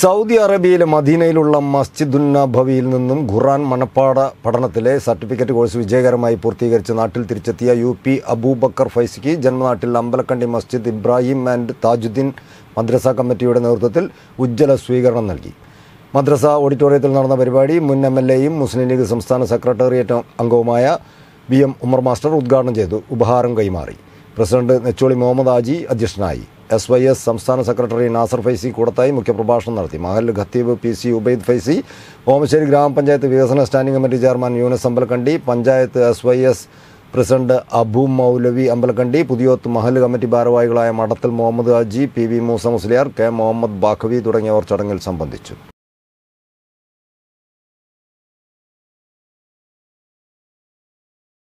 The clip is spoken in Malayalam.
സൗദി അറേബ്യയിലെ മദീനയിലുള്ള മസ്ജിദുൻ നബവിയിൽ നിന്നും ഖുറാൻ മണപ്പാട പഠനത്തിലെ സർട്ടിഫിക്കറ്റ് കോഴ്സ് വിജയകരമായി പൂർത്തീകരിച്ച് നാട്ടിൽ തിരിച്ചെത്തിയ യു പി അബൂബക്കർ ഫൈസിക്ക് ജന്മനാട്ടിൽ അമ്പലക്കണ്ടി മസ്ജിദ് ഇബ്രാഹിം ആൻഡ് താജുദ്ദീൻ മദ്രസ കമ്മിറ്റിയുടെ നേതൃത്വത്തിൽ ഉജ്ജ്വല സ്വീകരണം നൽകി. മദ്രസ ഓഡിറ്റോറിയത്തിൽ നടന്ന പരിപാടി മുൻ എം എൽ എയും മുസ്ലിം ലീഗ് സംസ്ഥാന സെക്രട്ടേറിയറ്റ് അംഗവുമായ വി എം ഉമർ മാസ്റ്റർ ഉദ്ഘാടനം ചെയ്തു. ഉപഹാരം കൈമാറി. പ്രസിഡന്റ് നെച്ചോളി മുഹമ്മദ് ആജി അധ്യക്ഷനായി. എസ് വൈ എസ് സംസ്ഥാന സെക്രട്ടറി നാസർ ഫൈസി കൂടത്തായി മുഖ്യപ്രഭാഷണം നടത്തി. മഹൽ ഖത്തീബ് പി സി ഉബൈദ് ഫൈസി ഓമശ്ശേരി ഗ്രാമപഞ്ചായത്ത് വികസന standing committee chairman Yunus Ambalakandi panchayat S Y S president Abu മൗലവി അമ്പലക്കണ്ടി പുതിയോത്ത് മഹൽ കമ്മിറ്റി ഭാരവാഹികളായ Madathal Muhammad Haji P V Moosa Musliyar K Muhammad Baqavi തുടങ്ങിയവർ ചടങ്ങിൽ സംബന്ധിച്ചു.